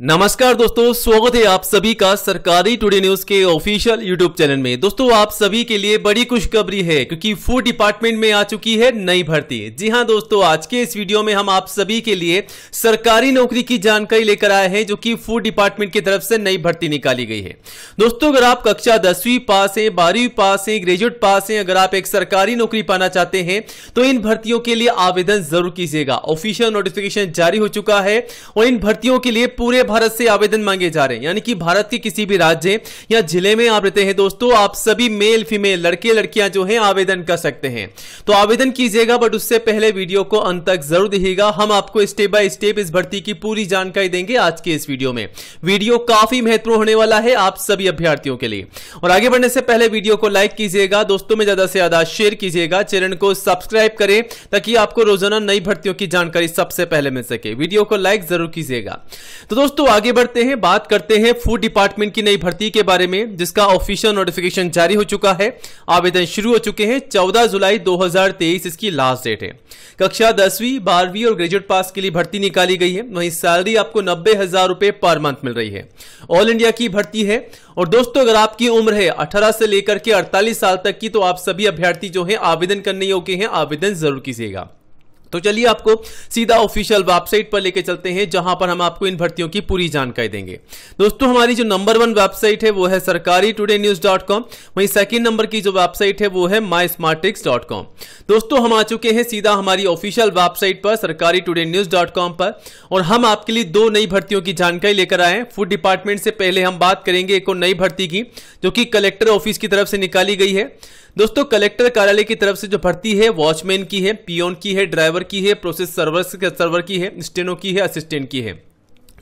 नमस्कार दोस्तों, स्वागत है आप सभी का सरकारी टुडे न्यूज़ के ऑफिशियल यूट्यूब चैनल में। दोस्तों, आप सभी के लिए बड़ी खुशखबरी है, क्योंकि फ़ूड डिपार्टमेंट में आ चुकी है नई भर्ती। जी हाँ दोस्तों, आज के इस वीडियो में हम आप सभी के लिए सरकारी नौकरी की जानकारी लेकर आए हैं, जो कि फ़ूड डिपार्टमेंट की तरफ़ से नई भर्ती निकाली गई है। दोस्तों, अगर आप कक्षा दसवीं पास है, बारहवीं पास है ग्रेजुएट पास है, अगर आप एक सरकारी नौकरी पाना चाहते हैं तो इन भर्तियों के लिए आवेदन ज़रूर कीजिएगा। ऑफिशियल नोटिफिकेशन जारी हो चुका है और इन भर्तियों के लिए पूरे भारत से आवेदन मांगे जा रहे हैं। यानी कि भारत के किसी भी राज्य या ज़िले में आप रहते हैं, दोस्तों, आप सभी मेल, फीमेल, लड़के, लड़कियाँ जो हैं, आवेदन कर सकते हैं। तो आवेदन कीजिएगा, बट उससे पहले वीडियो को अंत तक ज़रूर देखिएगा। हम आपको स्टेप बाय स्टेप इस भर्ती की पूरी जानकारी देंगे आज के इस वीडियो में। वीडियो काफ़ी महत्वपूर्ण होने वाला है आप सभी अभ्यर्थियों के लिए। और आगे बढ़ने से पहले वीडियो को लाइक कीजिएगा, दोस्तों में ज़्यादा से ज़्यादा शेयर कीजिएगा, चैनल को सब्सक्राइब करें, ताकि आपको रोज़ाना नई भर्तियों की जानकारी सबसे पहले मिल सके। वीडियो को लाइक ज़रूर कीजिएगा। तो दोस्तों आगे आगे बढ़ते हैं, बात करते हैं फ़ूड डिपार्टमेंट की नई भर्ती के बारे में, जिसका ऑफिशियल नोटिफिकेशन जारी हो चुका है। आवेदन शुरू हो चुके हैं 14 जुलाई 2023 इसकी लास्ट डेट है। कक्षा दसवीं, बारहवीं और ग्रेजुएट पास के लिए भर्ती निकाली गई है, वहीं सैलरी आपको नब्बे हज़ार रुपए पर मंथ मिल रही है। ऑल इंडिया की भर्ती है, और दोस्तों, अगर आपकी उम्र है 18 से लेकर के 48 साल तक की तो आप सभी अभ्यर्थी जो है, आवेदन करने योग्य हैं, आवेदन ज़रूर कीजिएगा। तो चलिए आपको सीधा ऑफिशियल वेबसाइट पर लेके चलते हैं, जहाँ पर हम आपको इन भर्तियों की पूरी जानकारी देंगे। दोस्तों, हमारी जो नंबर वन वेबसाइट है, वो है सरकारी टुडे न्यूज़ डॉट कॉम। वहीं सेकेंड नंबर की जो वेबसाइट है, वो है माई स्मार्टिक्स डॉट कॉम। दोस्तों, हम आ चुके हैं सीधा हमारी ऑफिशियल वेबसाइट पर सरकारी टुडे न्यूज़ डॉट कॉम पर, और हम आपके लिए दो नई भर्तियों की जानकारी लेकर आए फ़ूड डिपार्टमेंट से पहले हम बात करेंगे एक और नई भर्ती की, जो कि कलेक्टर ऑफ़िस की तरफ़ से निकाली गई है। दोस्तों, कलेक्टर कार्यालय की तरफ़ से जो भर्ती है, वॉचमैन की है, पियोन की है, ड्राइवर की है प्रोसेस सर्वर सर्वर की है स्टेनो की है असिस्टेंट की है।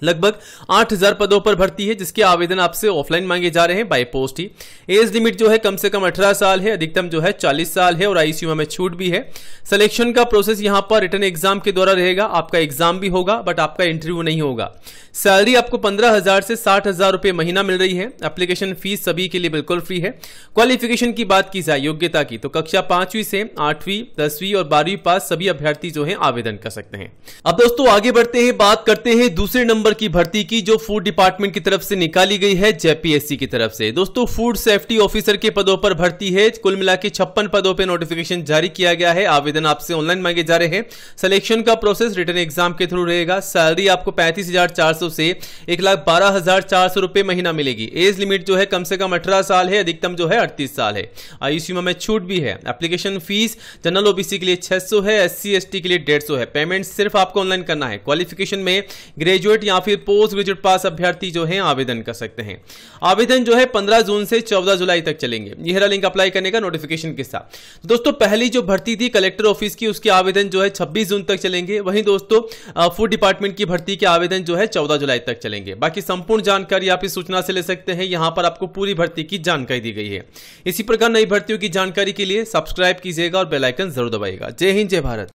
लगभग 8000 पदों पर भर्ती है, जिसके आवेदन आपसे ऑफलाइन मांगे जा रहे हैं बाय पोस्ट ही। एज लिमिट जो है कम से कम 18 साल है, अधिकतम जो है 40 साल है और आईसीयू में छूट भी है। सिलेक्शन का प्रोसेस यहाँ पर रिटर्न एग्ज़ाम के द्वारा रहेगा। आपका एग्ज़ाम भी होगा बट आपका इंटरव्यू नहीं होगा। सैलरी आपको पंद्रह हज़ार से साठ हज़ार महीना मिल रही है। एप्लीकेशन फ़ीस सभी के लिए बिल्कुल फ्री है। क्वालिफिकेशन की बात की जाए, योग्यता की तो कक्षा पांचवी से आठवीं, दसवीं और बारहवीं पास सभी अभ्यर्थी जो है आवेदन कर सकते हैं। अब दोस्तों आगे बढ़ते हैं, बात करते हैं दूसरे नंबर की भर्ती की जो फ़ूड डिपार्टमेंट की तरफ़ से निकाली गई है, जेपीएससी की तरफ़ से। दोस्तों, फ़ूड सेफ्टी ऑफिसर के पदों पर भर्ती है। कुल मिला के छप्पन पदों पर नोटिफिकेशन जारी किया गया है। आवेदन आपसे ऑनलाइन मांगे जा रहे हैं। सिलेक्शन का प्रोसेस रिटर्न एग्ज़ाम के थ्रू रहेगा। सैलरी आपको पैंतीस सौ एक लाख रुपए महीना मिलेगी। एज लिमिट जो है कम से कम अठारह साल है, अधिकतम जो है अड़तीस साल है। आयुष्यू में छूट भी है। एप्लीकेशन फ़ीस जनरल ओबीसी के लिए छह सौ है एस सी के लिए डेढ़ है। पेमेंट सिर्फ़ आपको ऑनलाइन करना है। क्वालिफिकेशन में ग्रेजुएट या फिर पोस्ट ग्रेजुएट पास अभ्यर्थी जो है, आवेदन कर सकते हैं। आवेदन जो है, पंद्रह जून से चौदह जुलाई तक चलेंगे। यह लिंक अप्लाई करने का नोटिफिकेशन के साथ। दोस्तों, पहली जो भर्ती थी कलेक्टर ऑफ़िस की, उसके आवेदन जो है छब्बीस जून तक चलेंगे। वहीं दोस्तों फ़ूड डिपार्टमेंट की भर्ती के आवेदन जो है चौदह जुलाई तक चलेंगे। बाकी संपूर्ण जानकारी आप इस सूचना से ले सकते हैं। यहाँ पर आपको पूरी भर्ती की जानकारी दी गई है। इसी प्रकार नई भर्तियों की जानकारी के लिए सब्सक्राइब कीजिएगा और बेलाइकन ज़रूर दबाइएगा। जय हिंद, जय भारत।